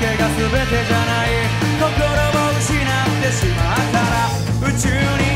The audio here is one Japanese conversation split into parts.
けが全てじゃない。心を失ってしまったら宇宙に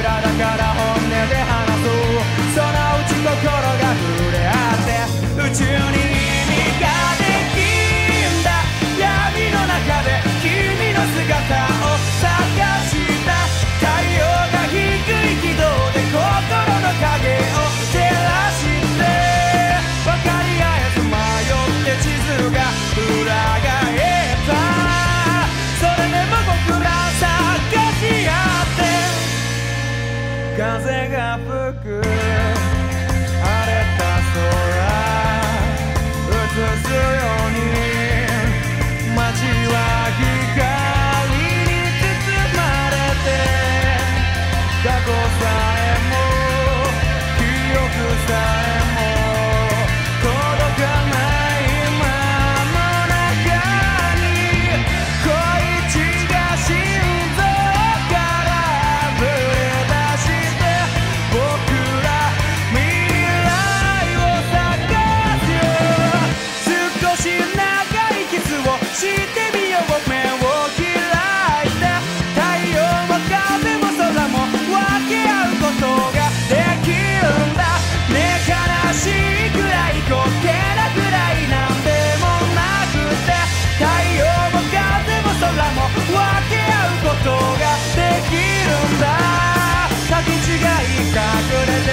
裏だから本音で話そう。そのうち心が触れ合って宇宙に意味ができんだ。闇の中で君の姿を探した。太陽が低い軌道で心の影を風が吹く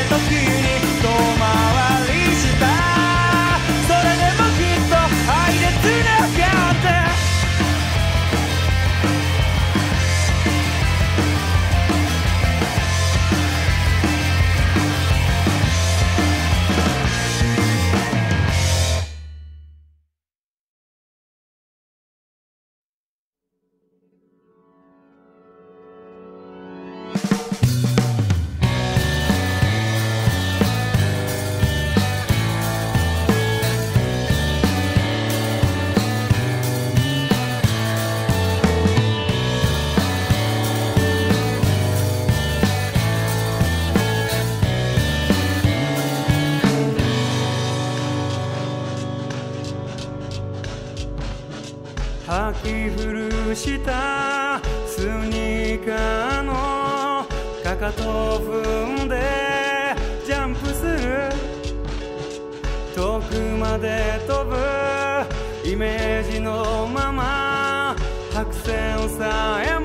時に止まるしたスニーカーのかかとを踏んでジャンプする。遠くまで飛ぶイメージのまま白線さえ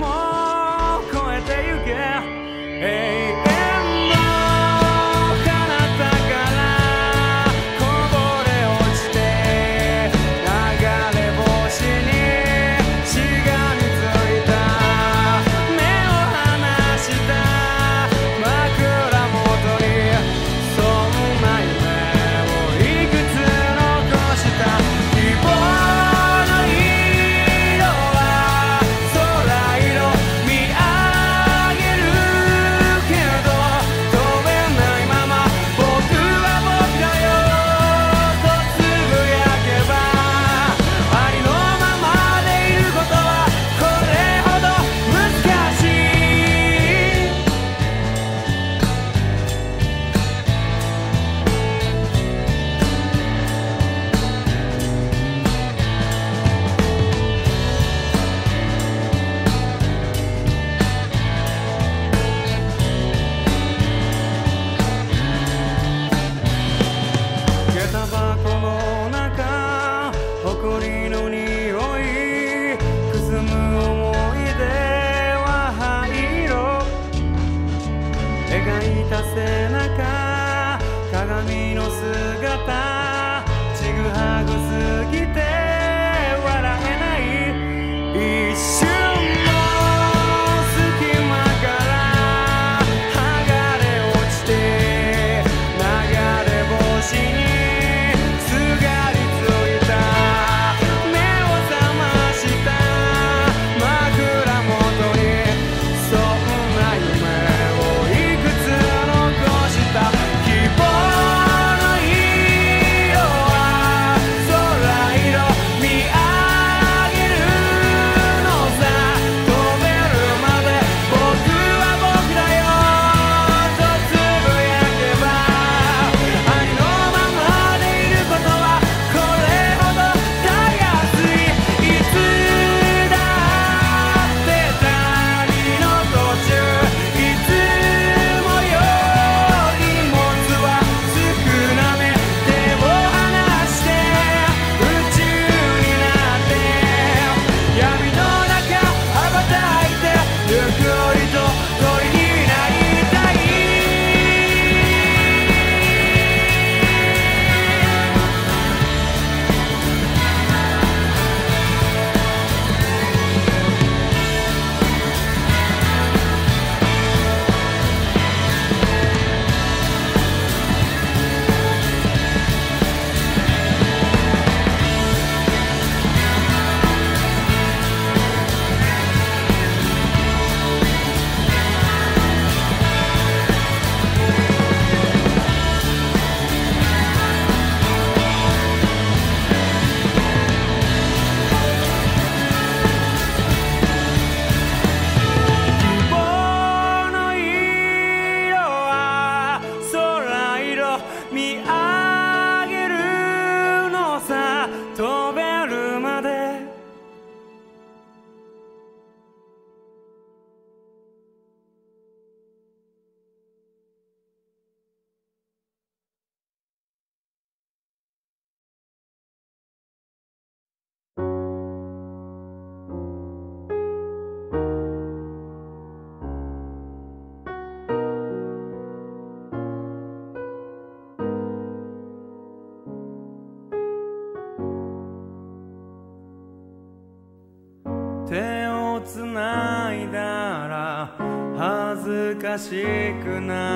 しくな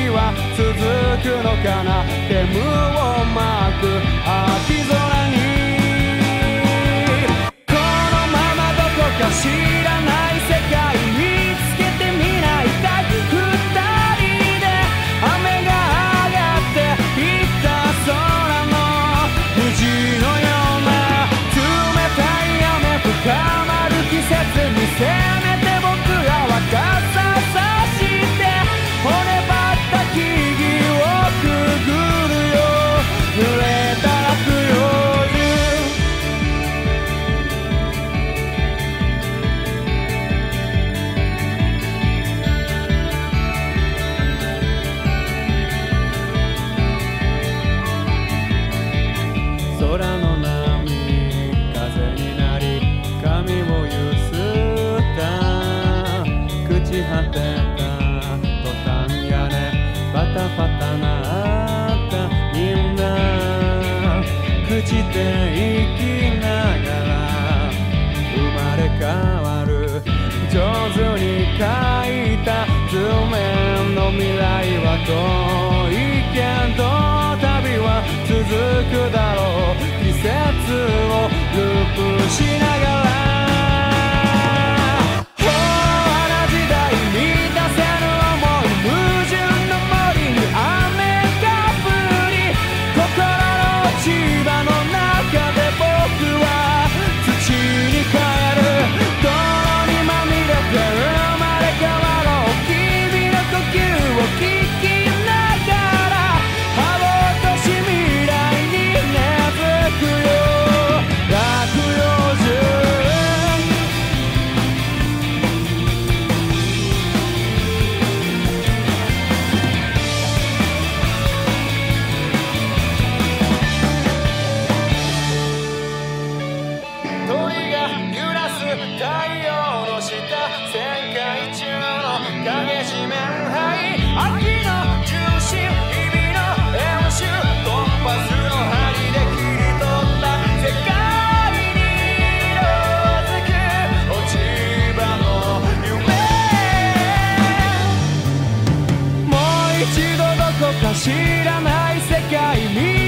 日は続くのかな？煙を巻く秋空に。このままどこかしら。タパタなったみんな朽ちて生きながら生まれ変わる。上手に描いた図面の未来は遠いけど旅は続くだろう。季節をループしながら。知らない世界に